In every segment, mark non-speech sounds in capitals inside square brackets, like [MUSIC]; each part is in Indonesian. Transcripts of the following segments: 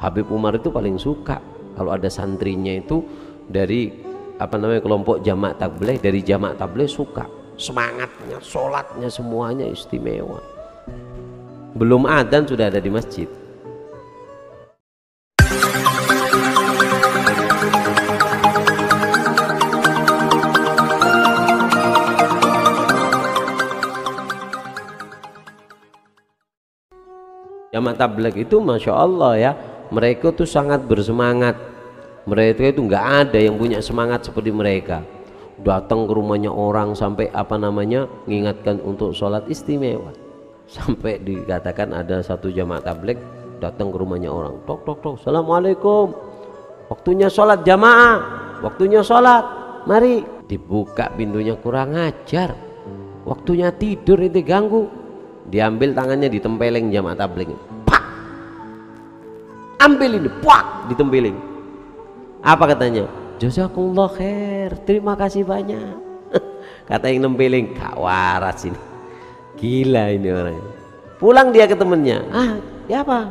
Habib Umar itu paling suka kalau ada santrinya itu dari apa namanya kelompok jamaah tabligh dari jamaah tabligh suka. Semangatnya sholatnya semuanya istimewa. Belum adzan sudah ada di masjid. Jamaah tabligh itu masya Allah ya mereka tuh sangat bersemangat. Mereka itu nggak ada yang punya semangat seperti mereka. Datang ke rumahnya orang sampai apa namanya mengingatkan untuk sholat istimewa. [LAUGHS] Sampai dikatakan ada satu jamaah tabligh datang ke rumahnya orang. Tok tok tok. Assalamualaikum. Waktunya sholat jamaah. Waktunya sholat. Mari. Dibuka pintunya kurang ajar. Waktunya tidur itu ganggu. Diambil tangannya ditempeleng jamaah tabligh. pak ambil ini pak ditempeling apa katanya? Jazakumullah khair terima kasih banyak. [LAUGHS] Kata yang nempeling gak waras ini. Gila ini orang. Pulang dia ke temennya. Ah ya apa?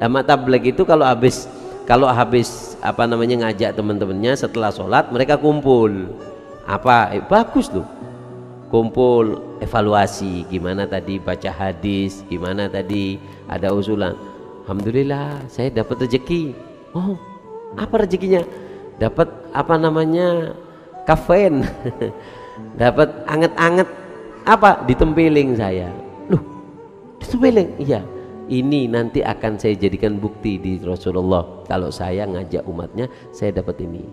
Jamaah tabligh itu kalau habis kalau habis apa namanya ngajak teman-temannya setelah sholat mereka kumpul. Apa? Eh, bagus tuh kumpul evaluasi gimana tadi baca hadis gimana tadi ada usulan Alhamdulillah saya dapat rezeki. Oh apa rezekinya? Dapat apa namanya? Kafein. [LAUGHS] Dapat anget-anget. Apa? Ditempeling saya. Loh ditempeling iya. Ini nanti akan saya jadikan bukti di Rasulullah. Kalau saya ngajak umatnya saya dapat ini.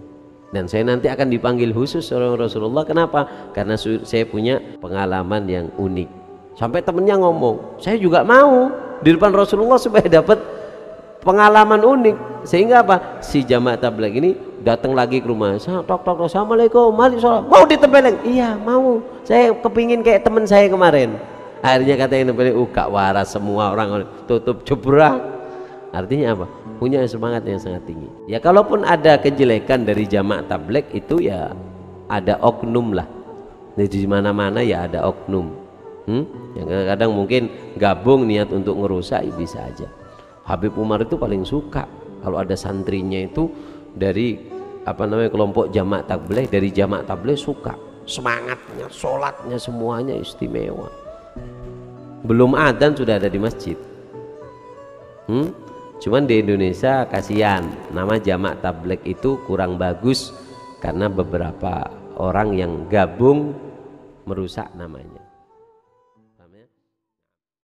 Dan saya nanti akan dipanggil khusus oleh Rasulullah. Kenapa? Karena saya punya pengalaman yang unik. Sampai temennya ngomong saya juga mau di depan Rasulullah supaya dapat pengalaman unik. Sehingga apa? Si jamaah tabligh ini datang lagi ke rumah. Saya tok tok assalamualaikum. Mari sholat. Mau ditempeleng? Iya mau. Saya kepingin kayak teman saya kemarin. Akhirnya katanya nempeleng uh waras semua orang. Tutup jebrak artinya apa? Punya semangat yang sangat tinggi. Ya kalaupun ada kejelekan dari jamaah tabligh itu ya ada oknum lah. Di mana-mana ya ada oknum hmm? yang kadang-kadang mungkin gabung niat untuk ngerusak ya bisa aja. Habib Umar itu paling suka kalau ada santrinya itu dari apa namanya kelompok jamaah tabligh dari jamaah tabligh suka. Semangatnya sholatnya semuanya istimewa. Belum adzan sudah ada di masjid. Hmm? cuman di Indonesia kasihan nama jamak tablik itu kurang bagus karena beberapa orang yang gabung merusak namanya